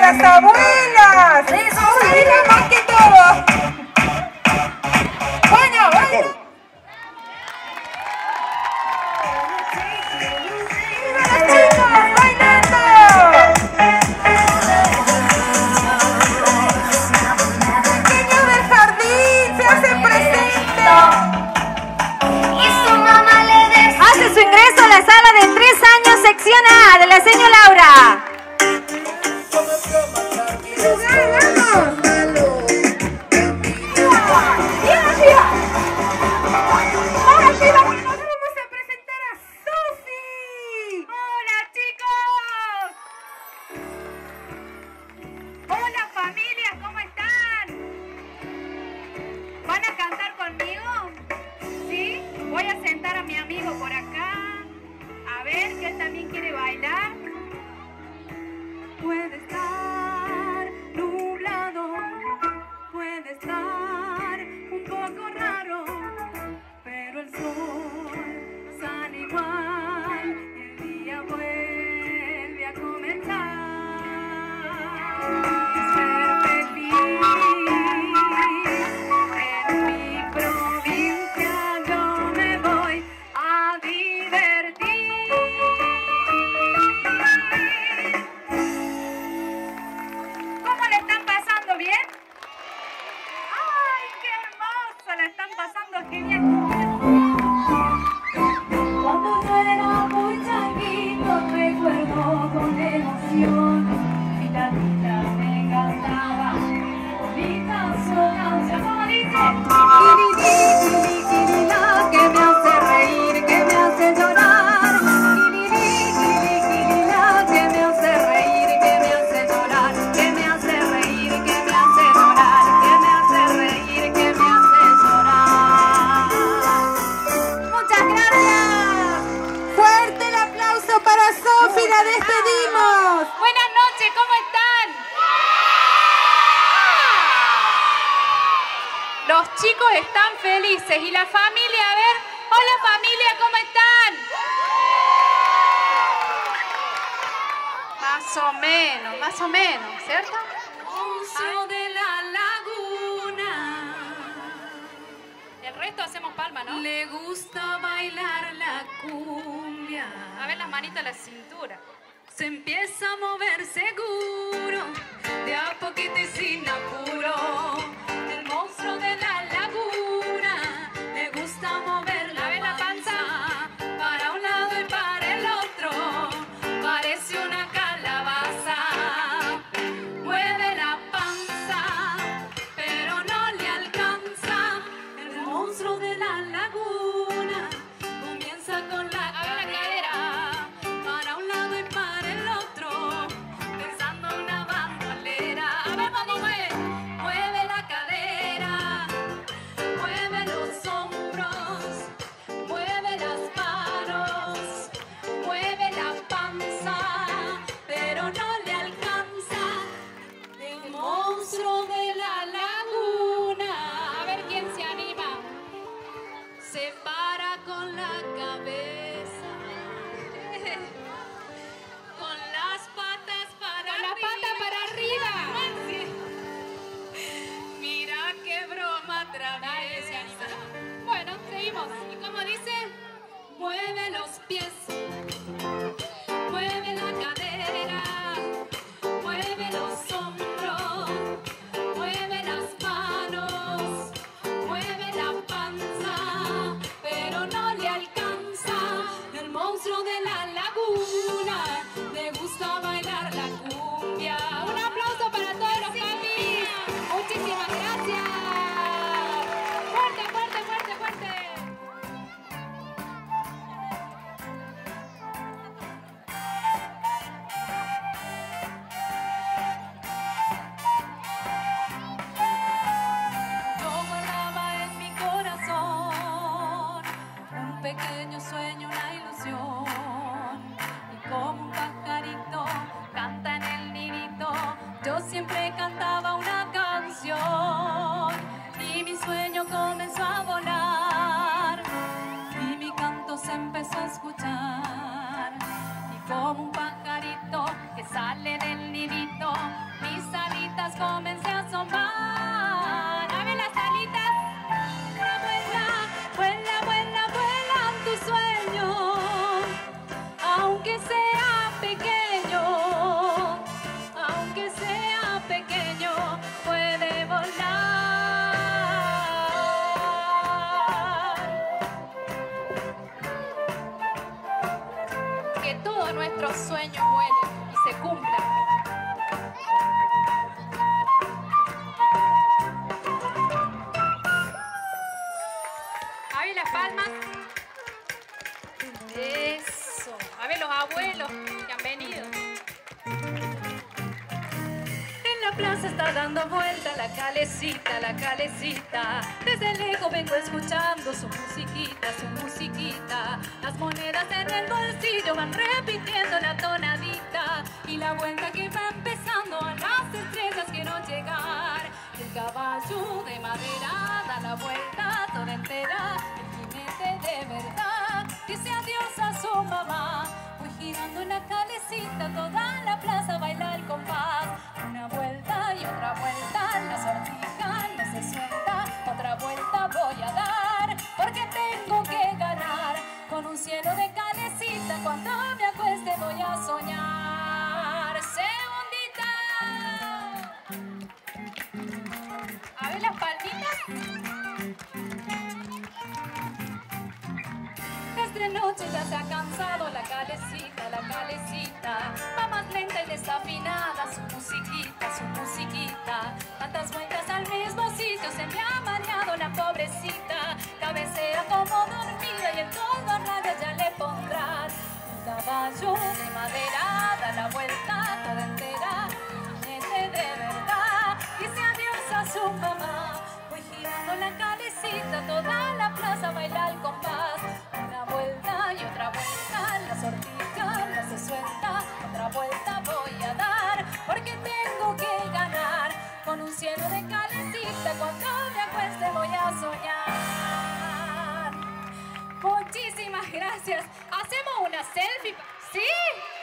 las abuelas. Eso sí, la más que todo. Bueno, bueno. ingreso la sala de tres años sección A de la señora Laura. están felices. Y la familia, a ver, hola familia, ¿cómo están? Más o menos, más o menos, ¿cierto? Ah. de la laguna. El resto hacemos palma, ¿no? Le gusta bailar la cumbia. A ver las manitas a la cintura. Se empieza a mover seguro, de a poquito sin apuro. siempre nuestros sueños vuelen y se cumplan. A ver las palmas. Eso. A ver los abuelos que han venido. Plaza está dando vuelta la calecita, la calecita. Desde lejos vengo escuchando su musiquita, su musiquita. Las monedas en el bolsillo van repitiendo la tonadita. Y la vuelta que va empezando a las estrellas quiero llegar. El caballo de madera A ver las palmitas. Noche, ya se ha cansado la calecita, la calecita. Va más lenta y desafinada su musiquita, su musiquita. Tantas vueltas al mismo sitio, se me ha mareado la pobrecita. Cabecera como dormida y el todo rabia ya le pondrán. Un caballo de madera da la vuelta toda entera. De verdad, dice adiós a su mamá. Compás. Una vuelta y otra vuelta, la sortija no se suelta. Otra vuelta voy a dar, porque tengo que ganar. Con un cielo de calecita, cuando me acueste voy a soñar. Muchísimas gracias. ¿Hacemos una selfie? ¿Sí?